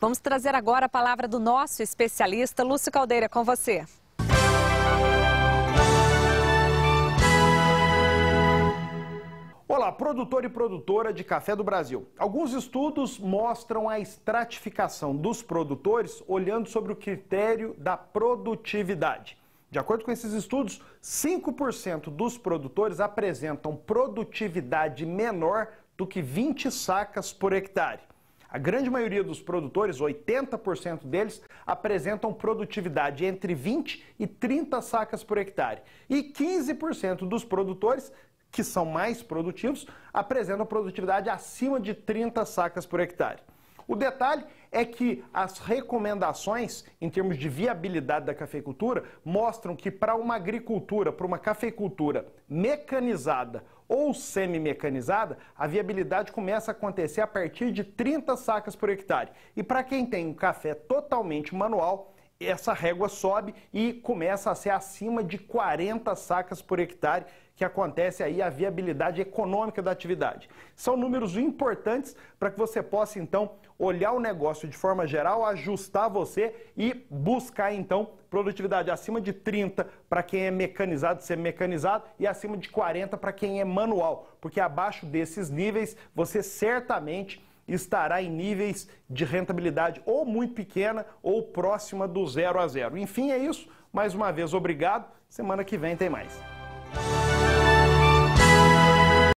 Vamos trazer agora a palavra do nosso especialista, Lúcio Caldeira, com você. Olá, produtor e produtora de café do Brasil. Alguns estudos mostram a estratificação dos produtores olhando sobre o critério da produtividade. De acordo com esses estudos, 5% dos produtores apresentam produtividade menor do que 20 sacas por hectare. A grande maioria dos produtores, 80% deles, apresentam produtividade entre 20 e 30 sacas por hectare. E 15% dos produtores que são mais produtivos, apresentam produtividade acima de 30 sacas por hectare. O detalhe é que as recomendações em termos de viabilidade da cafeicultura mostram que para uma agricultura, para uma cafeicultura mecanizada ou semi-mecanizada, a viabilidade começa a acontecer a partir de 30 sacas por hectare. E para quem tem um café totalmente manual, essa régua sobe e começa a ser acima de 40 sacas por hectare, que acontece aí a viabilidade econômica da atividade. São números importantes para que você possa então olhar o negócio de forma geral, ajustar você e buscar então produtividade acima de 30 para quem é mecanizado, ser mecanizado e acima de 40 para quem é manual, porque abaixo desses níveis você certamente estará em níveis de rentabilidade ou muito pequena ou próxima do zero a zero. Enfim, é isso. Mais uma vez, obrigado. Semana que vem tem mais.